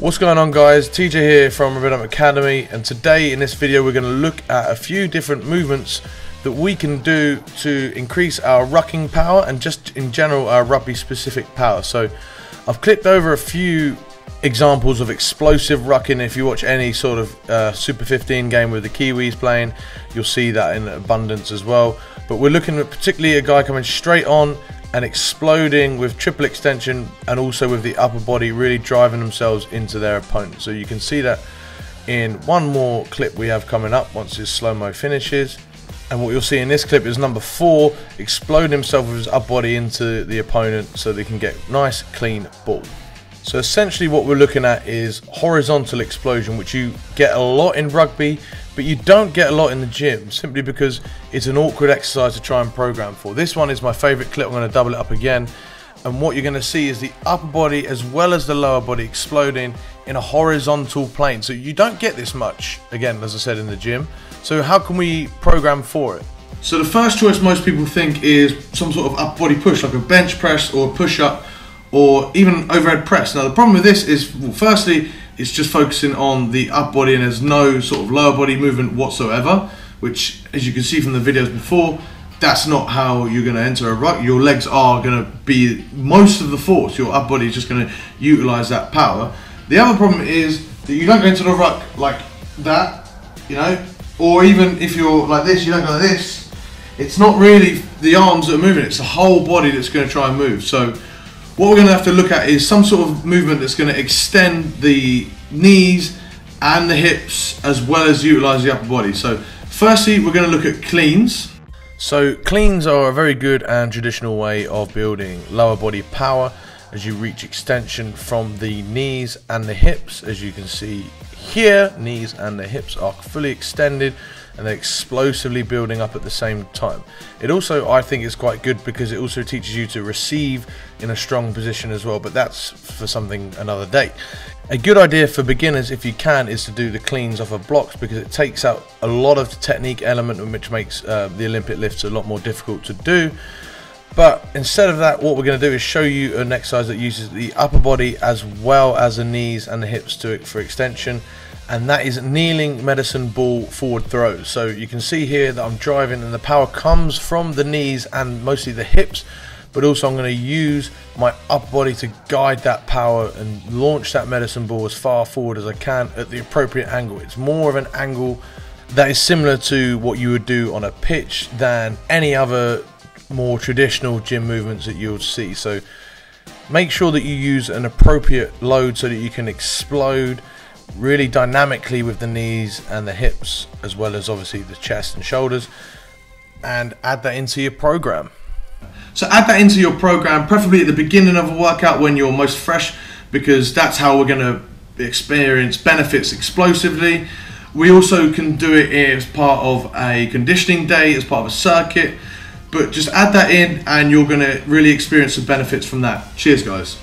What's going on guys, TJ here from Rugbydump Academy and today in this video we're going to look at a few different movements that we can do to increase our rucking power and just in general our rugby specific power. So I've clicked over a few examples of explosive rucking. If you watch any sort of uh, Super 15 game with the Kiwis playing, you'll see that in abundance as well. But we're looking at particularly a guy coming straight on and exploding with triple extension and also with the upper body really driving themselves into their opponent. So you can see that in one more clip we have coming up once his slow-mo finishes. And what you'll see in this clip is number four exploding himself with his upper body into the opponent so they can get nice clean ball. So essentially what we're looking at is horizontal explosion which you get a lot in rugby but you don't get a lot in the gym simply because it's an awkward exercise to try and program for. This one is my favorite clip, I'm going to double it up again. And what you're going to see is the upper body as well as the lower body exploding in a horizontal plane. So you don't get this much, again, as I said, in the gym. So how can we program for it? So the first choice most people think is some sort of upper body push, like a bench press or a push up or even overhead press. Now the problem with this is, well, firstly, it's just focusing on the up body and there's no sort of lower body movement whatsoever, which as you can see from the videos before, that's not how you're going to enter a ruck. Your legs are going to be most of the force. Your up body is just going to utilize that power. The other problem is that you don't go into the ruck like that, you know, or even if you're like this, you don't go like this. It's not really the arms that are moving, it's the whole body that's going to try and move. So what we're going to have to look at is some sort of movement that's going to extend the knees and the hips as well as utilize the upper body. So firstly, we're going to look at cleans. So cleans are a very good and traditional way of building lower body power as you reach extension from the knees and the hips. As you can see here, knees and the hips are fully extended and they're explosively building up at the same time. It also, I think, is quite good because it also teaches you to receive in a strong position as well, but that's for something another day. A good idea for beginners, if you can, is to do the cleans off of blocks because it takes out a lot of the technique element which makes uh, the Olympic lifts a lot more difficult to do. But instead of that, what we're going to do is show you an exercise that uses the upper body as well as the knees and the hips to for extension and that is kneeling medicine ball forward throws. So you can see here that I'm driving and the power comes from the knees and mostly the hips, but also I'm going to use my upper body to guide that power and launch that medicine ball as far forward as I can at the appropriate angle. It's more of an angle that is similar to what you would do on a pitch than any other more traditional gym movements that you'll see. So make sure that you use an appropriate load so that you can explode really dynamically with the knees and the hips, as well as obviously the chest and shoulders, and add that into your program. So add that into your program, preferably at the beginning of a workout when you're most fresh, because that's how we're going to experience benefits explosively. We also can do it as part of a conditioning day, as part of a circuit, but just add that in and you're going to really experience the benefits from that. Cheers, guys.